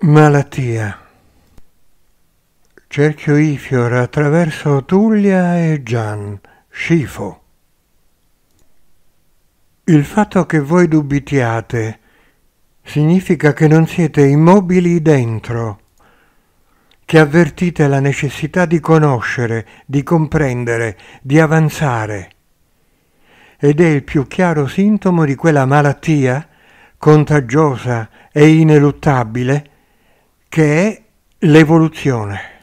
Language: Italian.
Malattia. Cerchio Ifior attraverso Tullia e Gian, Scifo. Il fatto che voi dubitiate significa che non siete immobili dentro, che avvertite la necessità di conoscere, di comprendere, di avanzare. Ed è il più chiaro sintomo di quella malattia contagiosa e ineluttabile che è l'evoluzione.